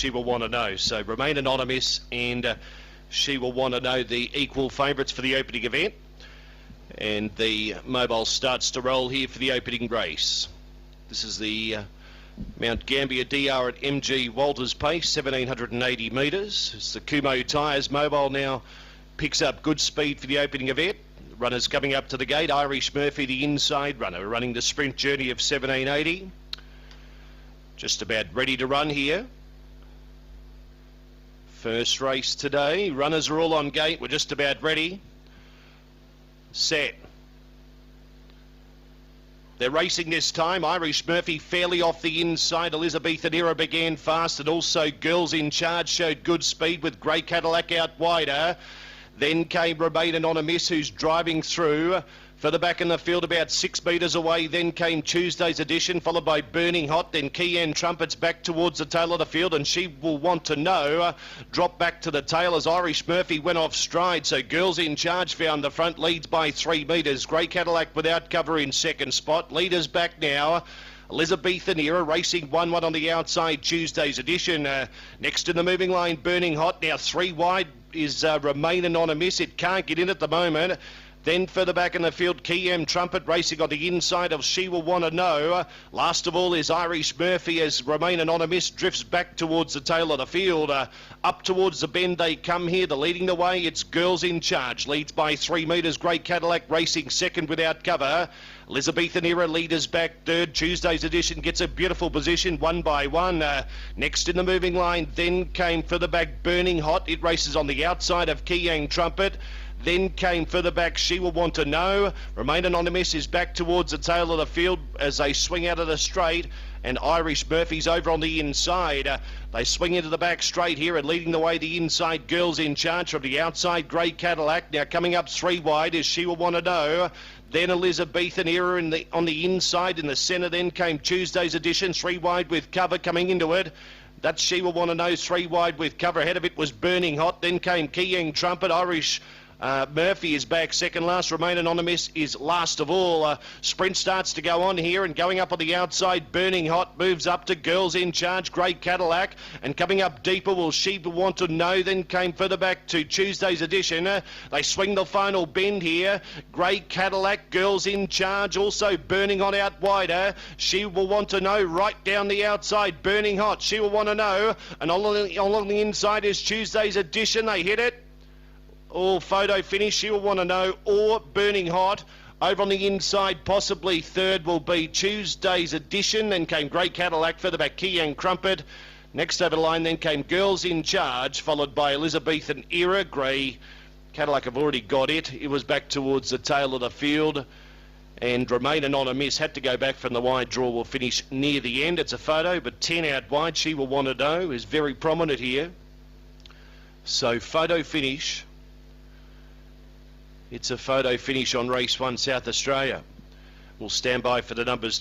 She Will Wantano. So Remain Anonamiss and uh, She Will Wantano the equal favourites for the opening event. And the mobile starts to roll here for the opening race. This is the uh, Mount Gambier DR at MG Walters Pace, 1780 metres. It's the Kumho Tyres mobile now picks up good speed for the opening event. Runners coming up to the gate. Irish Murphy, the inside runner, running the sprint journey of 1780. Just about ready to run here. First race today. Runners are all on gate. We're just about ready. Set. They're racing this time. Irish Murphy fairly off the inside. Elizabethan Era began fast and also Girls in Charge showed good speed with Grey Cadillac out wider. Then came Remain Anonamiss who's driving through. Further back in the field, about six metres away, then came Tuesday's edition, followed by Burning Hot. Then Keayang Trumpets back towards the tail of the field, and she will want to know. Uh, drop back to the tail as Irish Murphy went off stride. So Girls in Charge found the front, leads by three metres. Grey Cadillac without cover in second spot. Leaders back now. Elizabethan era racing 1 1 on the outside Tuesday's edition. Uh, next in the moving line, Burning Hot. Now three wide is uh, Remain Anonamiss. It can't get in at the moment. Then further back in the field, Keayang Trumpet racing on the inside of She Will Wantano. Last of all is Irish Murphy as Remain Anonamiss drifts back towards the tail of the field. Uh, up towards the bend they come here. The leading the way, it's Girls in Charge. Leads by three metres. Grey Cadillac racing second without cover. Elizabethan Era leaders back third. Tuesday's edition gets a beautiful position one by one. Uh, next in the moving line, then came further back Burning Hot. It races on the outside of Keayang Trumpet. Then came further back, She Will Wantano. Remain Anonamiss is back towards the tail of the field as they swing out of the straight. And Irish Murphy's over on the inside. Uh, they swing into the back straight here and leading the way the inside girls in charge from the outside. Grey Cadillac now coming up three wide as She Will Wantano. Then Elizabethan era the, on the inside in the centre. Then came Tuesday's edition, three wide with cover coming into it. That She Will Wantano three wide with cover. Ahead of it was Burning Hot. Then came Keayang Trumpet, Irish uh, Murphy is back second last. Remain Anonamiss is last of all. Uh, sprint starts to go on here and going up on the outside. Burning Hot moves up to Girls in Charge. Grey Cadillac. And coming up deeper, will she want to know? Then came further back to Tuesday's edition. Uh, they swing the final bend here. Grey Cadillac. Girls in Charge. Also Burning On out wider. She Will Wantano right down the outside. Burning Hot. She Will Wantano. And along, along the inside is Tuesday's edition. They hit it or photo finish, you'll want to know, or burning hot. Over on the inside, possibly third will be Tuesday's edition. Then came Grey Cadillac, further back Keayang Trumpet. Next over the line, then came Girls in Charge, followed by Elizabethan Era. Grey Cadillac have already got it. It was back towards the tail of the field. And Remain Anonamiss had to go back from the wide draw. Will finish near the end. It's a photo, but 10 out wide. She Will Wantano. Is very prominent here. So photo finish. It's a photo finish on race one, South Australia. We'll stand by for the numbers